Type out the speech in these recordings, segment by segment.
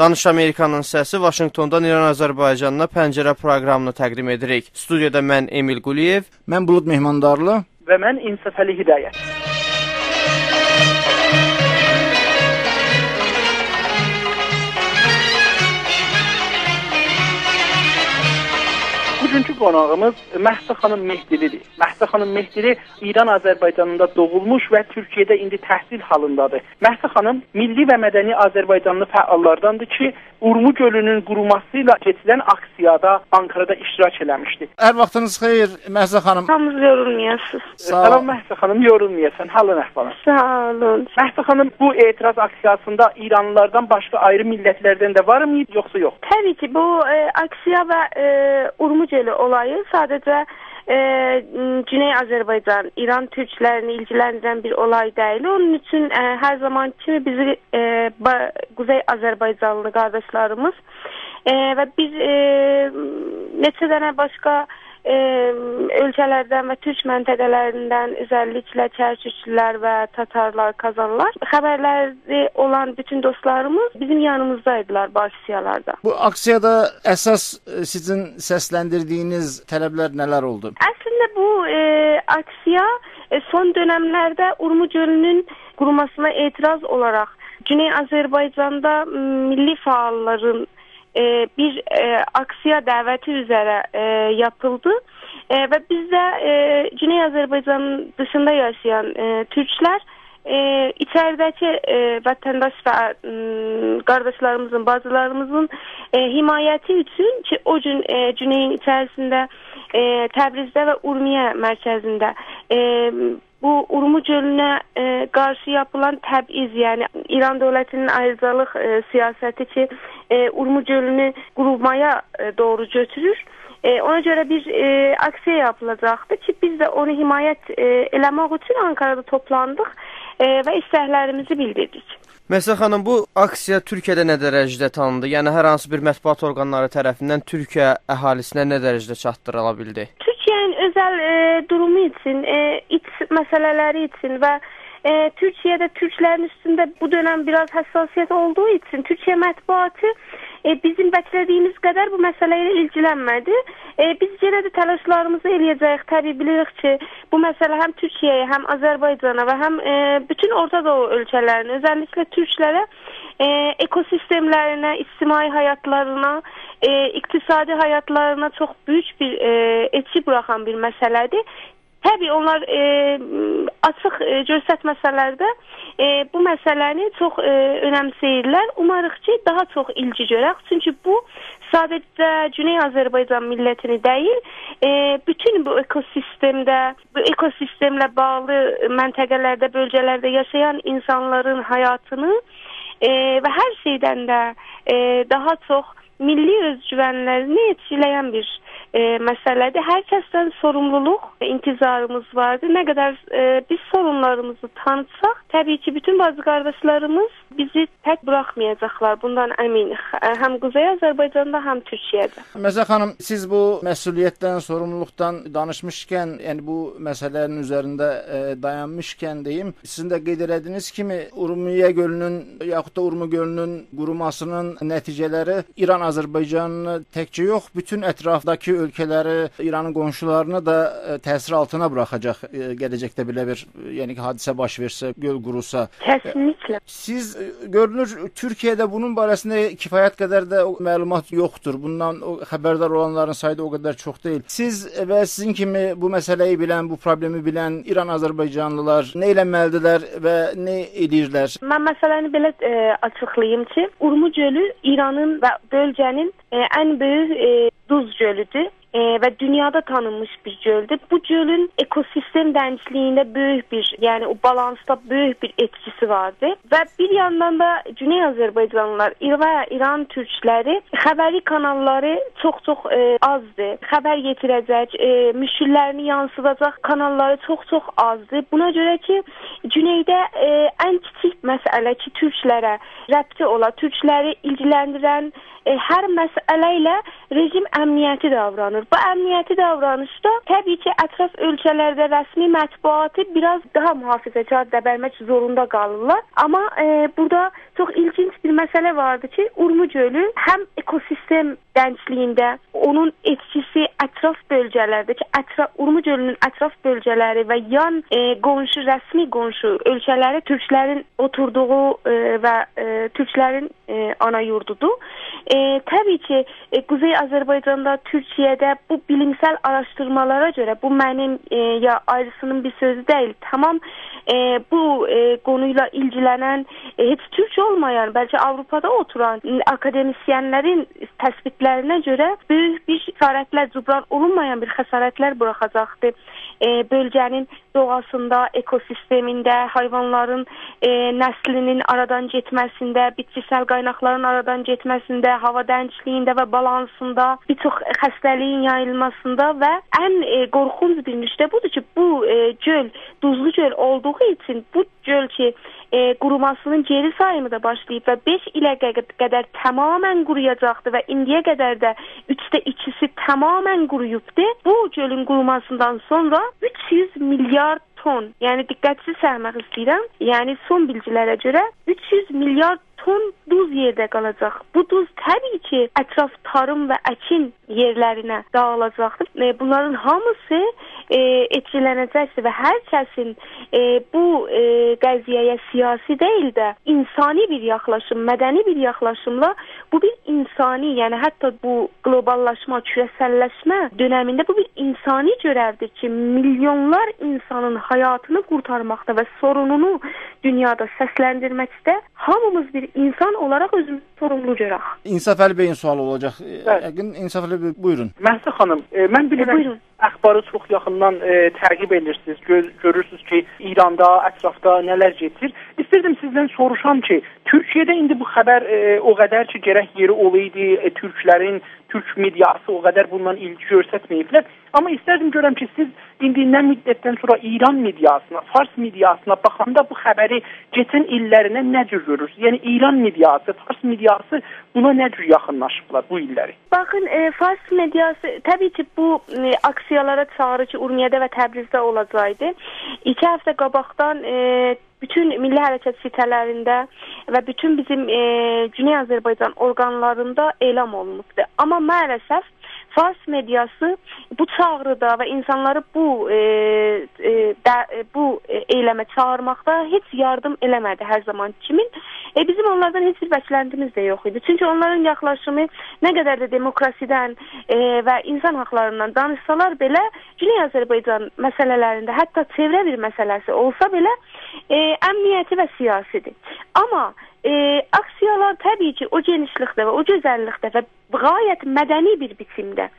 Danış Amerikanın səsi Vaşinqtondan İran Azərbaycanına pəncərə proqramını təqdim edirik. Studiyada mən Emil Quliyev, mən Bulud Mehmandarlı və mən İnsaf Əli Hidayət. Bugünkü qonağımız Məhsə xanım Mehdilidir. Məhsə xanım Mehdili İran Azərbaycanında doğulmuş və Türkiyədə indi təhsil halındadır. Məhsə xanım milli və mədəni Azərbaycanlı fəallardandır ki, Urmu gölünün quruması ilə keçirilən aksiyada Ankarada iştirak eləmişdi. Hər vaxtınız xeyir Məhsə xanım. Hamınız yorulmayasınız. Salam Məhsə xanım, yorulmayasan. Halın əhvalın. Sağ olun. Məhsə xanım, bu etiraz aksiyasında İranlılardan başqa ayrı millətlərdən də varmı, yoxsa yox? Təbii ki, bu e, aksiya və e, Urmu gölü olayı sadəcə e, Güney Azərbaycan, İran türklərini ilgiləndirən bir olay deyil. Onun üçün e, hər zaman kimi bizi e, ba, Quzey Azərbaycanlı qardaşlarımız e, və biz e, neçə dənə başqa e, ölkələrdən və türk məntəqələrindən özəlliklə Çərçüçlülər və Tatarlar, Kazanlar xəbərləri olan bütün dostlarımız bizim yanımızdaydılar bu aksiyalarda. Bu aksiyada əsas sizin səsləndirdiyiniz tələblər nələr oldu? Əslində bu e, aksiya e, son dövrlərdə Urmu gölünün qurumasına etiraz olaraq Güney Azərbaycanda milli fəalların e, bir e, aksiya dəvəti üzərə e, yapıldı. E, və biz də e, Güney Azərbaycanın dışında yaşayan e, türklər e, içəridəki e, vətəndaş və e, qardaşlarımızın, bacılarımızın e, himayəti üçün ki, o gün e, Güneyin içərisində e, Təbrizdə və Urmiyə mərkəzində e, bu Urmu gölünə e, qarşı yapılan təbiz, yəni İran dövlətinin ayrıcalıq e, siyasəti ki, e, Urmu gölünü qurumaya e, doğru götürür. E, ona görə bir e, aksiya yapılacaqdı ki, biz də onu himayət e, eləmək üçün Ankarada toplandıq e, və istəklərimizi bildirdik. Məsəl xanım, bu aksiya Türkiyədə nə dərəcədə tanındı? Yəni hər hansı bir mətbuat orqanları tərəfindən Türkiyə əhalisinə nə dərəcədə çatdırıla bildi? Türkiyənin özəl e, durumu üçün, e, iç məsələləri üçün və e, Türkiyədə türklərin üstündə bu dönəm biraz həssasiyyət olduğu üçün Türkiyə mətbuatı e, bizim bəklədiyimiz qədər bu məsələ ilə ilgilənmədi. E, biz yenə də təlaşlarımızı eləyəcəyik. Təbii bilirik ki, bu məsələ həm Türkiyəyə, həm Azərbaycana və həm e, bütün Orta Doğu ölkələrinə, özəlliklə türklərə e, ekosistemlərinə, ictimai həyatlarına, e, iqtisadi həyatlarına çox böyük bir e, etki buraxan bir məsələdir. Təbii onlar e, açıq e, göstərməsələr də e, bu məsələni çox e, önəmsəyirlər. Umarıq ki, daha çox ilgi görək. Çünki bu sadəcə Güney Azərbaycan millətini deyil, e, bütün bu ekosistemdə, bu ekosistemlə bağlı məntəqələrdə, bölgələrdə yaşayan insanların həyatını e, və hər şeydən də e, daha çox milli özgüvənlərini etkiləyən bir e, məsələdir. Hər kəsdən sorumluluq, intizarımız vardır. Nə qədər e, biz sorunlarımızı tanıtsaq, təbii ki, bütün bacı qardaşlarımız bizi tək buraxmayacaqlar. Bundan əminik. Həm Quzey Azərbaycanda, həm Türkiyədə. Məsəl xanım, siz bu məsuliyyətdən, sorumluluqdan danışmışkən, yəni bu məsələlərin üzərində e, dayanmışkən deyim, sizin də qeyd etdiyiniz kimi Urmiyə gölünün yaxud da Urmu gölünün qurumasının nəticələri İran Azərbaycanı təkcə yox, bütün ətrafdakı ölkələri, İranın qonşularını da ə, təsir altına buraxacaq ə, gələcəkdə belə bir, yəni ki, hadisə baş versə, göl qurusa. Kəsinliklə. Siz ə, görünür Türkiyədə bunun barəsində kifayət qədər də məlumat yoxdur. Bundan o xəbərdar olanların sayı da o qədər çox deyil. Siz və sizin kimi bu məsələyi bilən, bu problemi bilən İran Azərbaycanlılar nə eləməlidirlər və nə edirlər? Mən məsələni belə ə, açıqlayım ki, Urmu gölü İranın və bölgənin ə, ən böyük ə, duz gölüdür e, və dünyada tanınmış bir göldür. Bu gölün ekosistem dənizliyində böyük bir, yəni o balansda böyük bir etkisi vardır və bir yandan da Güney Azərbaycanlılar və İran türkləri xəbəri kanalları çox-çox e, azdır. Xəbər yetirəcək, e, müşkillərini yansıdacaq kanalları çox-çox azdır. Buna görə ki, Güneydə e, ən kiçik məsələ ki, türklərə rəbti ola, türkləri ilgiləndirən e, hər məsələ ilə rejim əmniyyəti davranır. Bu əmniyyəti davranışda təbii ki, ətraf ölkələrdə rəsmi mətbuatı biraz daha mühafizəkar dəbərmək zorunda qalırlar. Amma e, burada çox ilginc bir məsələ vardı ki, Urmu gölü həm ekosistem gəncliyində onun etkisi ətraf bölgələrdə ki, ətraf Urmu gölünün ətraf bölgələri və yan e, qonşu rəsmi qonşu ölkələri türklərin oturduğu e, və e, türklərin e, ana yurdudur. E, təbii ki, e, Quzey Azərbaycanda, Türkiyədə bu bilimsel araşdırmalara görə bu mənim e, ya ayrısının bir sözü deyil. Tamam e, bu e, konuyla ilgilənən e, heç Türk olmayan, bəlkə Avropada oturan akademisyenlərin təsbitlərinə görə böyük bir xəsarətlər cübran olunmayan bir xəsarətlər buraxacaqdır. E, bölgənin doğasında, ekosistemində, hayvanların e, nəslinin aradan getməsində, bitkisel qaynaqların aradan getməsində, hava dənçliyində və balansında, bir çox xəstəliyin yayılmasında və ən e, qorxunc bir nüqtə budur ki, bu e, göl duzlu göl olduğu üçün bu göl ki e, qurumasının geri sayımı da başlayıb və 5 ilə qədər tamamilə quruyacaqdı və indiyə qədər də 3də 2-si tamamilə quruyubdu. Bu gölün qurumasından sonra 300 milyard ton, yəni diqqətsiz səhmək istəyirəm. Yəni son bilgilərə görə 300 milyard ton duz yerdə qalacaq. Bu duz təbii ki, ətraf tarım və əkin yerlərinə dağılacaqdır. E, bunların hamısı etkilənəcəkdir və hər kəsin e, bu e, qəziyyəyə siyasi deyil də insani bir yaxlaşım, mədəni bir yaxlaşımla bu bir insani, yəni hətta bu qloballaşma, küresəlləşmə dövründə bu bir insani görevdir ki, milyonlar insanın həyatını qurtarmaqda və sorununu dünyada səsləndirməkdə hamımız bir insan olaraq özümüz sorumlu görək. İnsaf Əli bəyin sualı olacaq. Yəqin İnsaf Əli bəy buyurun. Məhsə xanım, e, mən bilirəm Buyurun. əxbarı çox yaxından e, təqib edirsiniz. Gör, görürsüz ki, İranda, ətrafda nələr gedir. İstirdim sizdən soruşam ki, Türkiyədə indi bu xəbər e, o qədər ki, gərək yeri olaydı, e, türklərin, türk mediası o qədər bundan ilgi göstərməyiblər. Amma istərdim görəm ki, siz indi nə müddətdən sonra İran mediasına, Fars mediasına baxanda bu xəbəri keçən illərinə nə cür görürsünüz? Yəni İran mediası, Fars mediası buna nə cür yaxınlaşıblar bu illəri? Baxın, e, Fars mediası təbii ki, bu e, aksiyalara çağırı ki, Urmiyədə və Təbrizdə olacaqdı. 2 həftə qabaqdan e, bütün milli hərəkət sitələrində və bütün bizim e, Güney Azərbaycan orqanlarında elan olunubdu. Amma maalesef Fars mediası bu çağrıda və insanları bu e, e, də, e, bu eyləmə çağırmaqda heç yardım eləmədi hər zaman kimin. E, bizim onlardan heç bir bəklentimiz də yox idi. Çünki onların yaxlaşımı nə qədər də demokrasiyadan e, və insan haqlarından danışsalar belə Güney Azərbaycan məsələlərində hətta çevrə bir məsələsi olsa belə e, əmniyyəti və siyasidir. Amma e, aksiyalar təbii ki, o genişlikdə və o gözəllikdə və gayet mədəni bir biçimdə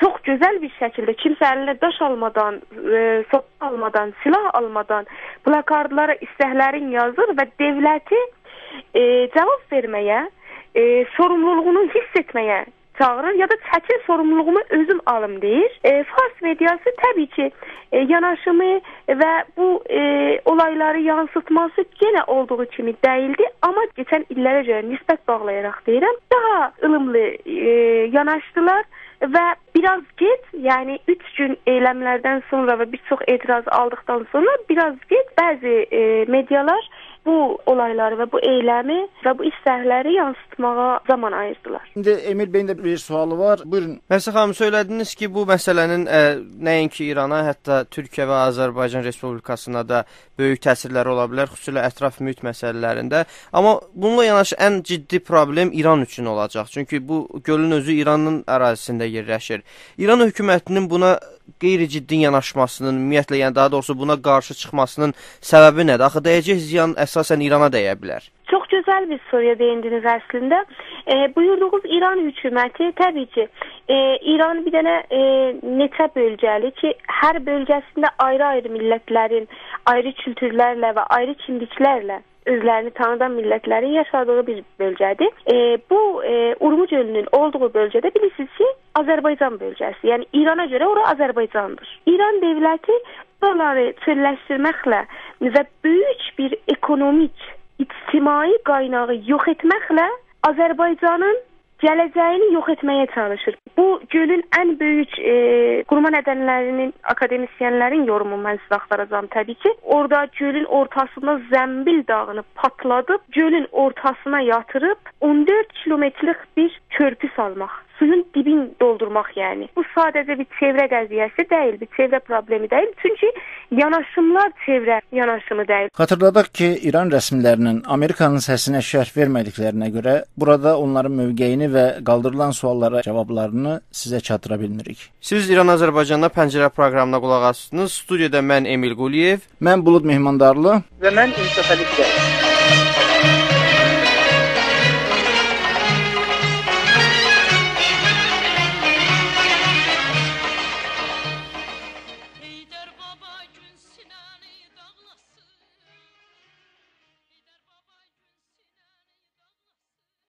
çox gözəl bir şəkildə kimsə əlinə daş almadan, e, sopa almadan, silah almadan plakardlara istəklərin yazır və dövləti e, cavab verməyə, e, sorumluluğunu hiss etməyə çağırır ya da çəkin sorumluluğumu özüm alım deyir. E, Fars mediası təbii ki e, yanaşımı və bu e, olayları yansıtması yenə olduğu kimi deyildi, amma keçən illərə görə nisbət bağlayaraq deyirəm, daha ılımlı e, yanaşdılar və biraz gec, yəni 3 gün eylemlərdən sonra və bir çox etiraz aldıqdan sonra biraz gec bəzi e, medialar bu olayları və bu eyləmi və bu istəkləri yansıtmağa zaman ayırdılar. İndi Emil bəyin də bir sualı var. Buyurun. Məsəl xanım söylədiniz ki, bu məsələnin ə, nəinki İrana, hətta Türkiyə və Azərbaycan Respublikasına da böyük təsirləri ola bilər, xüsusilə ətraf mühit məsələlərində. Amma bununla yanaşı ən ciddi problem İran üçün olacaq. Çünki bu gölün özü İranın ərazisində yerləşir. İran hökumətinin buna qeyri-ciddi yanaşmasının, ümumiyyətlə, yəni daha doğrusu buna qarşı çıxmasının səbəbi nədir? Axı dəyəcək ziyan əsasən İrana dəyə bilər. Çox gözəl bir soruya değindiniz əslində. E, buyurduğunuz İran hökuməti təbii ki, e, İran bir dənə e, neçə bölgəli ki, hər bölgəsində ayrı-ayrı millətlərin, ayrı kültürlərlə və ayrı kimliklərlə özlərini tanıdan millətlərin yaşadığı bir bölgədir. E, bu e, Urmuc gölünün olduğu bölgədə bilirsiniz ki, Azərbaycan bölgəsi. Yəni İrana görə ora Azərbaycandır. İran dövləti buraları çölləşdirməklə və böyük bir ekonomik, ictimai qaynağı yox etməklə Azərbaycanın gələcəyini yox etməyə çalışır. Bu gölün ən böyük e, qurma nədənlərinin akademisyenlərin yorumu mən sizə axtaracağam təbii ki. Orada gölün ortasında zəmbil dağını patladıb, gölün ortasına yatırıb 14 kilometrlik bir körpü salmaq suyun dibin doldurmaq yəni. Bu sadəcə bir çevrə qəziyyəsi deyil, bir çevrə problemi deyil. Çünki yanaşımlar çevrə yanaşımı deyil. Xatırladaq ki, İran rəsmilərinin Amerikanın səsinə şərh vermədiklərinə görə burada onların mövqeyini və qaldırılan suallara cavablarını sizə çatdıra bilmirik. Siz İran Azərbaycanla pəncərə proqramına qulaq asdınız. Studiyada mən Emil Quliyev, mən Bulud Mehmandarlı və mən İnsaf Əli Qiyas.